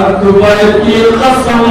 اکبر کی قسم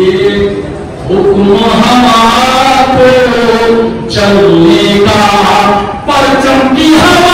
یہ حکم ہمارا چلنے کا پرچم کی ہمارا